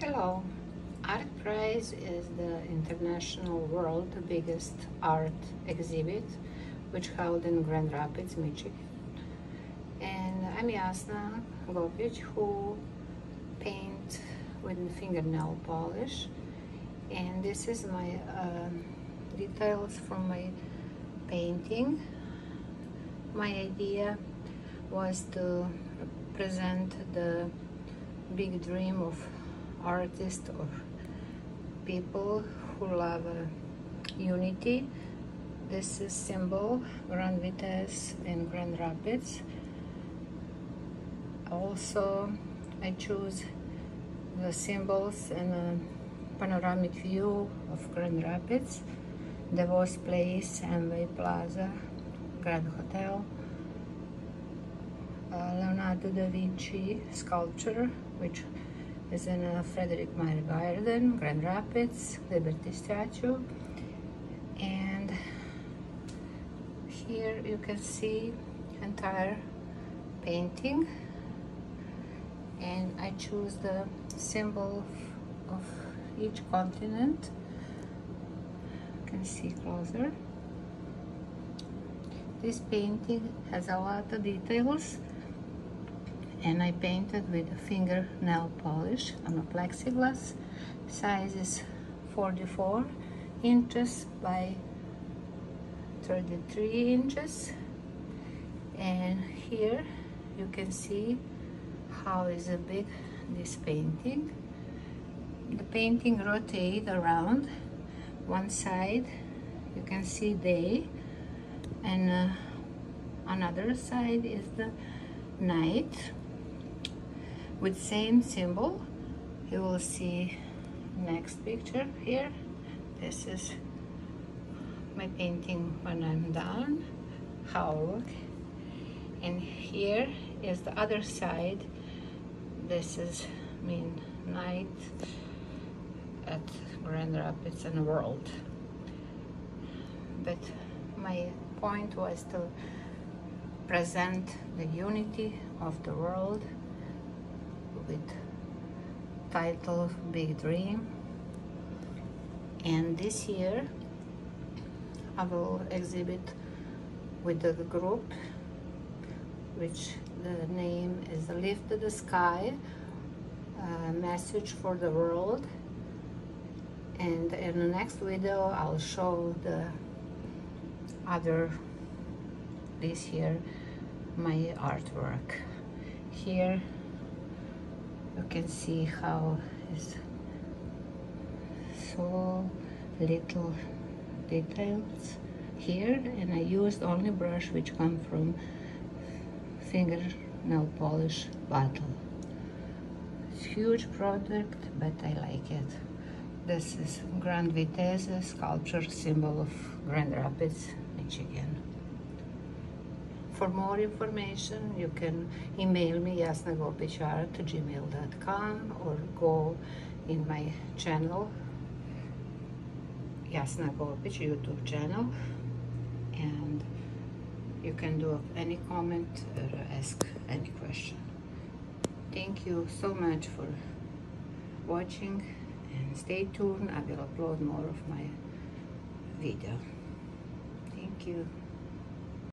Hello. Art Prize is the international world biggest art exhibit which held in Grand Rapids, Michigan. And I'm Jasna Gopic who paint with fingernail polish and this is my um, details from my painting. My idea was to present the big dream of artists or people who love uh, unity. This is symbol Grand Vitesse in Grand Rapids. Also, I choose the symbols and a panoramic view of Grand Rapids, DeVos Place, Amway Plaza, Grand Hotel, uh, Leonardo da Vinci sculpture, which is in a Frederik Meijer Garden, Grand Rapids, Liberty Statue. And here you can see entire painting. And I choose the symbol of each continent. You can see closer. This painting has a lot of details and I painted with a fingernail polish on a plexiglass. Size is 44 inches by 33 inches. And here you can see how is a big this painting. The painting rotate around one side you can see day and uh, another side is the night with same symbol. You will see next picture here. This is my painting when I'm done. How I look. And here is the other side. This is mean night at Grand Rapids and World. But my point was to present the unity of the world with title Big Dream. And this year I will exhibit with the group which the name is Lift the Sky, message for the world. And in the next video I'll show the other this year my artwork. Here you can see how is so little details here and I used only brush which come from fingernail polish bottle. It's huge product but I like it. This is Grand Vitesse sculpture symbol of Grand Rapids Michigan for more information, you can email me jasnagopichart at gmail.com or go in my channel, Jasna Gopic YouTube channel, and you can do any comment or ask any question. Thank you so much for watching and stay tuned. I will upload more of my video. Thank you.